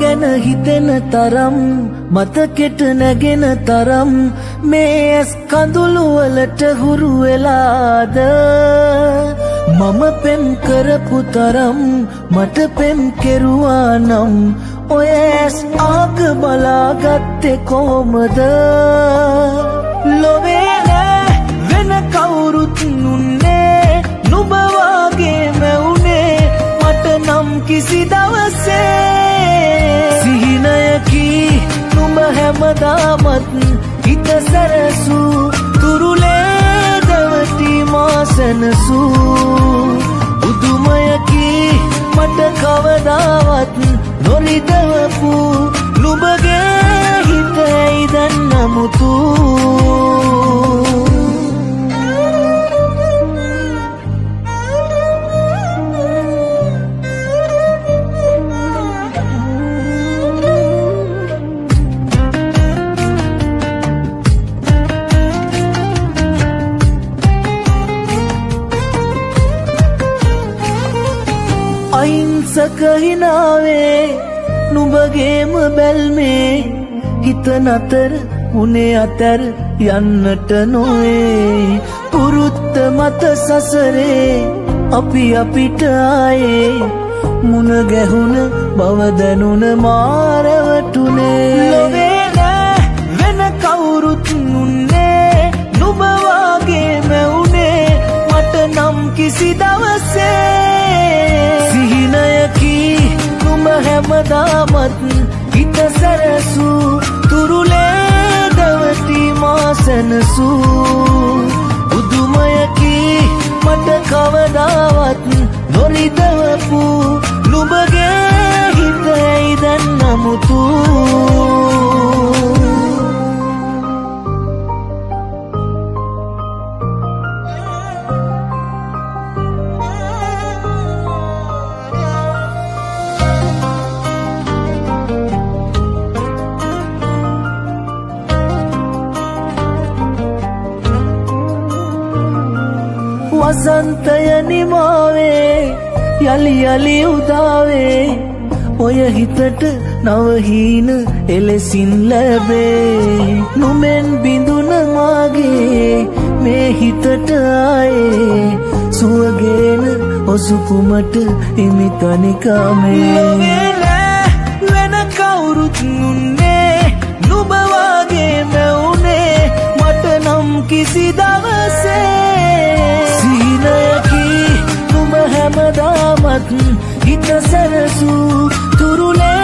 ගැන හිතෙන තරම් මතකෙට නැගෙන තරම් මේ ඇස් කඳුළුවලට හුරු වෙලාද? මම පෙම් කරපු තරම් මට පෙම් කෙරුවා නම් ඔය ඇස් ආග බලාගත්තේ කොහොමද? ලොවේ හැමදාමත් හිත සැරසූ තුරුලේ දවටි මාසැනසූ උදුමයකි මට කවදාවත් නොරිදවපු අහිංසක හිනාවේ නුඹගේම බැල්මේ හිත නතර උනේ අතැර යන්නට නොවේ. පුරුත්ත මත සසරේ අපි අපිට ආයේ. මුණ ගැහුණ බව දැනුණ මාරවටුනේ. ලොවේ නෑ වෙන කවුරුත් නුන්නේ. නුබවාගේ මැවුනේ මට නම් කිසි දවසේ. සිහිනයකි නුඹ හැමදාමත් හිත සැරසූ තුරුලේ දවටි මාසැනසූ උදුමයකි මට කවදාවත් නොරිදවපු වසන්තය නිමාවේ යළි යළි උදාවේ. ඔය හිතට නවහීන එලෙසින් ලැබේ. නුමෙන් බිඳුන මාගේ මේ හිතට ආයේ. සුවගේන ඔසුකුමට එමි තනිකාමේ. වෙන කවුරුත් නුන්නේ. නුබවාගේ මැවුනේ මට නම් කිසි දවසේ. හිත සැරසූ තුරුලේ දවටි මා සැනසූ